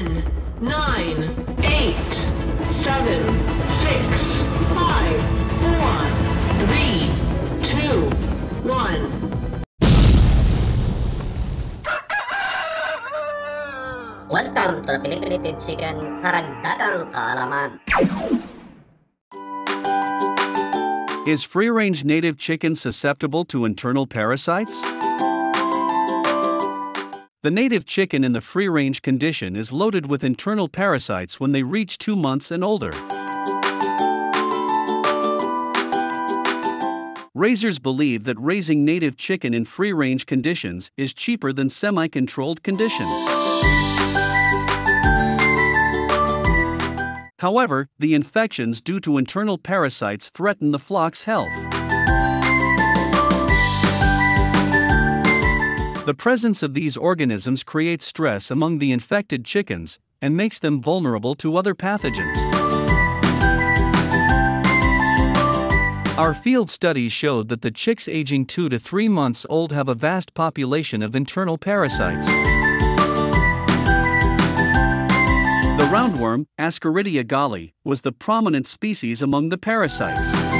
10, 9, 8, 7, 6, 5, 4, 3, 2, 1. Welcome to the Philippine Native Chicken Karagdagang Kaalaman. Is free-range native chicken susceptible to internal parasites? The native chicken in the free-range condition is loaded with internal parasites when they reach 2 months and older. Raisers believe that raising native chicken in free-range conditions is cheaper than semi-controlled conditions. However, the infections due to internal parasites threaten the flock's health. The presence of these organisms creates stress among the infected chickens and makes them vulnerable to other pathogens. Our field studies showed that the chicks aging 2 to 3 months old have a vast population of internal parasites. The roundworm, Ascaridia galli, was the prominent species among the parasites.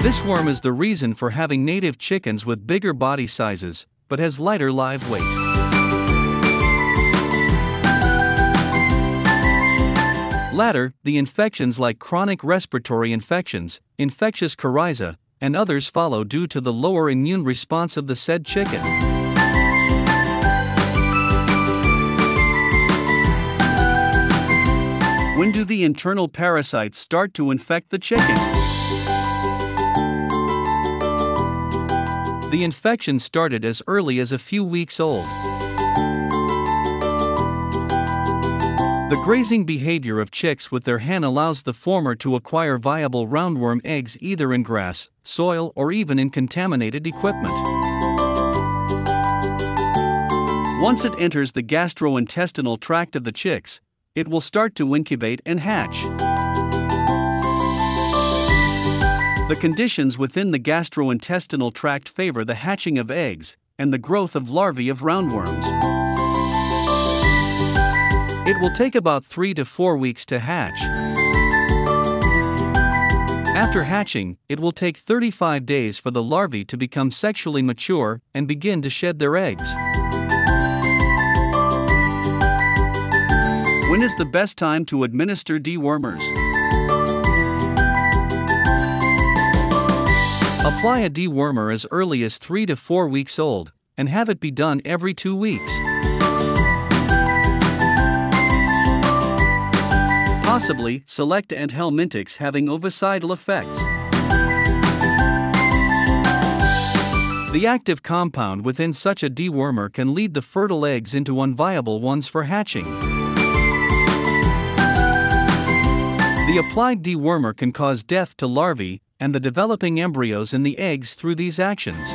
This worm is the reason for having native chickens with bigger body sizes, but has lighter live weight. Latter, the infections like chronic respiratory infections, infectious coryza, and others follow due to the lower immune response of the said chicken. When do the internal parasites start to infect the chicken? The infection started as early as a few weeks old. The grazing behavior of chicks with their hen allows the former to acquire viable roundworm eggs either in grass, soil, or even in contaminated equipment. Once it enters the gastrointestinal tract of the chicks, it will start to incubate and hatch. The conditions within the gastrointestinal tract favor the hatching of eggs and the growth of larvae of roundworms. It will take about 3 to 4 weeks to hatch. After hatching, it will take 35 days for the larvae to become sexually mature and begin to shed their eggs. When is the best time to administer dewormers? Apply a dewormer as early as 3 to 4 weeks old and have it be done every 2 weeks. Possibly select anthelmintics having ovicidal effects. The active compound within such a dewormer can lead the fertile eggs into unviable ones for hatching. The applied dewormer can cause death to larvae and the developing embryos in the eggs through these actions.